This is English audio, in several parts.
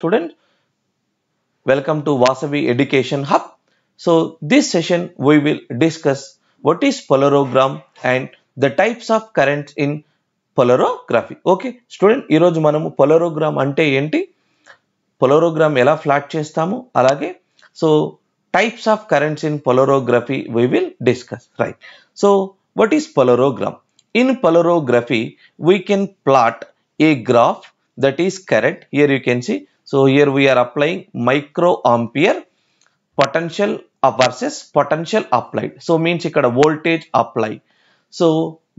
Student welcome to Vasavi education hub so this session we will discuss what is polarogram and the types of current in polarography okay student ఈరోజు మనము polarogram అంటే ఏంటి? Polarogram ఎలా plot చేస్తాము? అలాగే so types of currents in polarography we will discuss right so what is polarogram in polarography we can plot a graph that is current here you can see so here we are applying micro ampere potential versus potential applied so means ఇక్కడ voltage apply so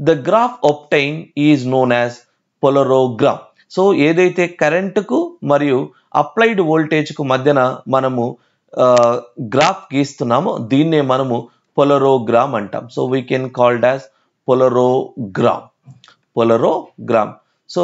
the graph obtain is known as polarogram so ఏదైతే కరెంటుకు మరియు applied వోల్టేజ్కు మధ్యన మనము graph గీస్తున్నామో దీన్నే మనము polarogram అంటాం. So we can called as polarogram polarogram so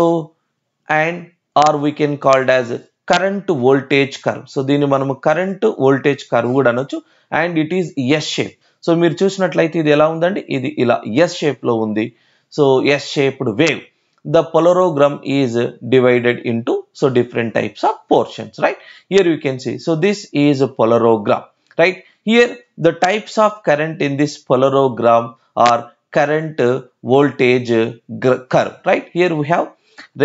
and or we can called as current voltage curve. So దీన్ని మనము కరెంట్ వోల్టేజ్ కర్వ్ కూడా అనొచ్చు. And it is S shape so మీరు చూసినట్లయితే ఇది ఎలా ఉందండి? ఇది ఇలా ఎస్ షేప్లో ఉంది. So S shaped wave the polarogram is divided to so different types of portions right here you can see so this is polarogram right here the types of current in this polarogram are current voltage curve right here we have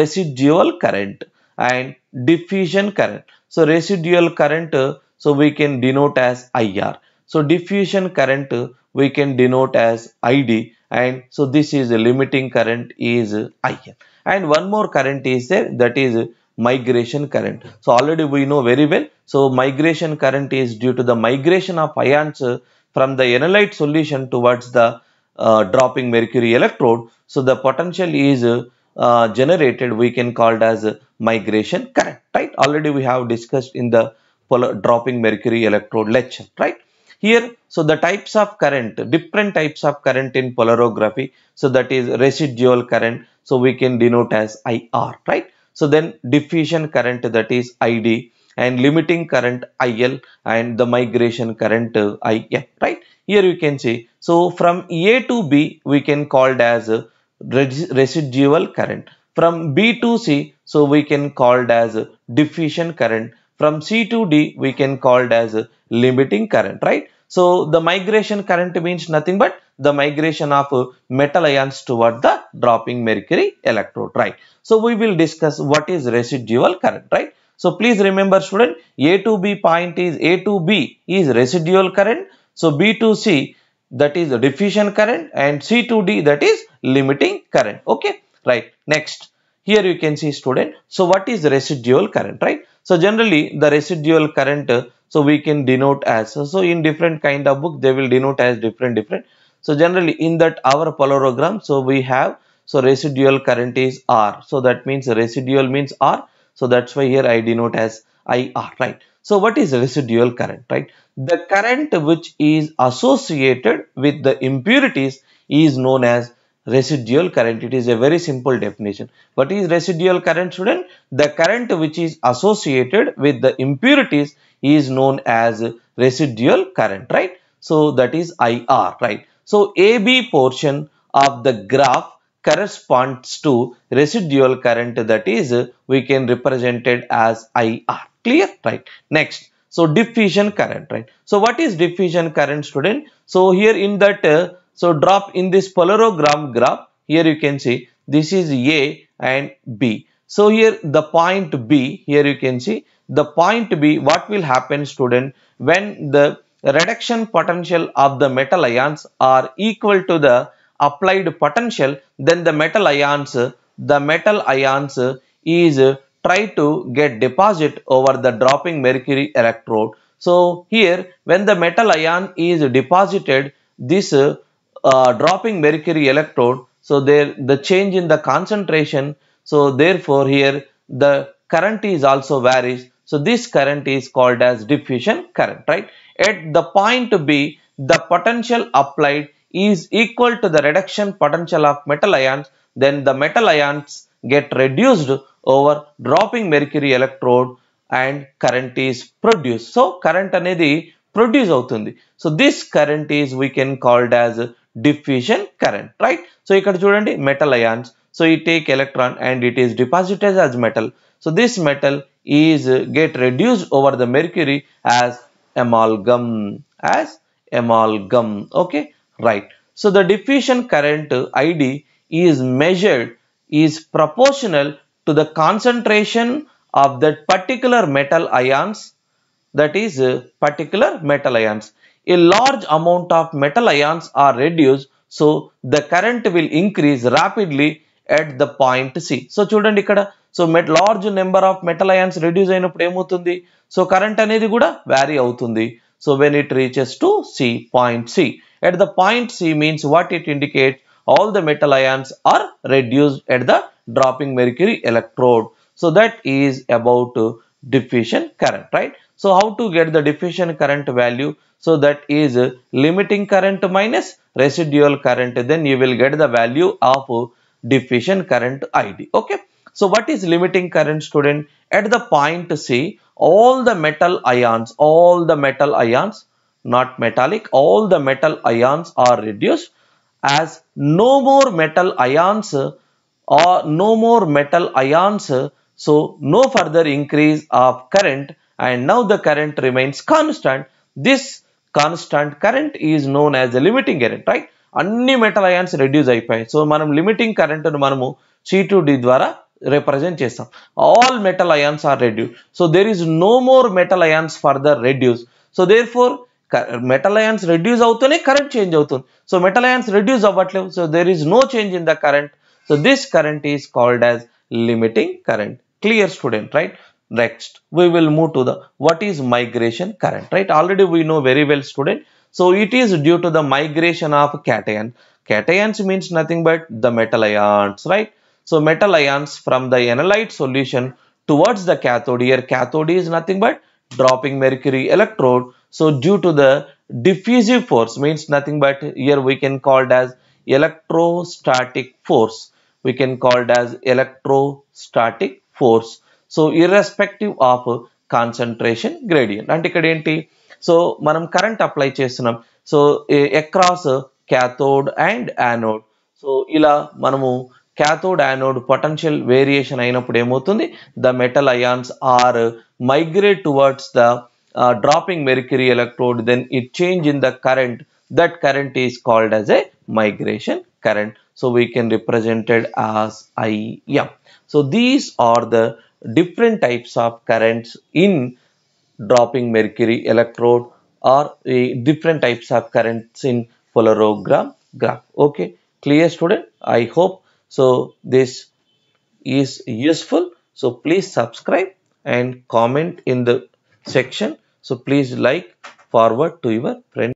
residual current and diffusion current. So residual current so we can denote as ir so diffusion current we can denote as id and so this is a limiting current is IL and one more current is there that is migration current. So already we know very well. So migration current is due to the migration of ions from the analyte solution towards the uh, dropping mercury electrode. So the potential is uh, generated we can called as migration. Current right? Already we have discussed in the dropping mercury electrode lecture right? Here so the types of current different types of current in polarography so that is residual current so we can denote as ir right? So then diffusion current that is id and limiting current il and the migration current uh, if right? Here you can see so from a to b we can called as residual current. From b to c so we can called as diffusion current. From c to d we can called as limiting current right? So the migration current means nothing but the migration of metal ions toward the dropping mercury electrode right? So we will discuss what is residual current right? So please remember student a to b point is a to b is residual current. So b to c that is the diffusion current and C2D that is limiting current. Okay right. Next here you can see student. So what is residual current right? So generally the residual current so we can denote as so in different kind of book they will denote as different different. So generally in that our polarogram, so we have so residual current is r. So that means residual means r. So that's why here i denote as ir right so what is residual current right? The current which is associated with the impurities is known as residual current. It is a very simple definition. What is residual current student? The current which is associated with the impurities is known as residual current right? So that is ir right? So ab portion of the graph corresponds to residual current that is we can represent it as ir clear? Right. Next. So diffusion current right. So what is diffusion current student? So here in that uh, so drop in this polarogram graph here you can see this is a and b. So here the point b here you can see the point b what will happen student? When the reduction potential of the metal ions are equal to the applied potential then the metal ions the metal ions is try to get deposit over the dropping mercury electrode. So here when the metal ion is deposited this uh, dropping mercury electrode so there the change in the concentration so therefore here the current is also varies. So this current is called as diffusion current right? At the point b the potential applied is equal to the reduction potential of metal ions then the metal ions get reduced over dropping mercury electrode and current is produced so current అనేది produce అవుతుంది so this current is we can called as diffusion current right so ఇక్కడ చూడండి metal ions so ఈ take electron and it is deposited as metal so this metal is uh, get reduced over the mercury as amalgam as amalgam okay right so the diffusion current uh, id is measured is proportional to the concentration of that particular metal ions that is uh, particular metal ions a large amount of metal ions are reduced so the current will increase rapidly at the point C. So చూడండి ఇక్కడ so met large number of metal ions reduce అయినప్పుడు ఏమవుతుంది so current అనేది కూడా vary అవుతుంది so when it reaches to C, point C. At the point C means what it indicates all the metal ions are reduced at the dropping mercury electrode. So that is about diffusion current, right? So how to get the diffusion current value? So that is limiting current minus residual current. Then you will get the value of diffusion current ID. Okay. So what is limiting current student? At the point C, all the metal ions all the metal ions not metallic all the metal ions are reduced as no more metal ions or no more metal ions so no further increase of current and now the current remains constant this constant current is known as the limiting current right అన్ని metal ions reduce అయిపోయాయి so మనం limiting కరెంట్ను మనము C to D ద్వారా represent చేస్తాం all metal ions or reduce so there is no more metal ions further reduce so there four metal ions reduce అవుతూనే current change అవుతుంది so metal ions reduce అవ్వట్లేవు so there is no change in the current so this current is called as limiting current clear student right next we will move to the what is migration current right already we know very well student so it is due to the migration of cation cations means nothing but the metal ions right so metal ions from the analyte solution towards the cathode here cathode is nothing but dropping mercury electrode so due to the diffusive force means nothing but here we can call it as electrostatic force we can call it as electrostatic force so irrespective of concentration gradient అంటే ఇక్కడ ఏంటి so మనం current apply చేస్తున్నాం so across cathode and anode so ఇలా మనము cathode anode potential variation అయినప్పుడు ఏమవుతుంది the metal ions are migrate towards the dropping mercury electrode then it change in the current that current is called as a migration current so we can represent it as im so these are the different types of currents in dropping mercury electrode or uh, different types of currents in polarogram graph okay clear student i hope so this is useful. So please subscribe and comment in the section. So please like forward to your friend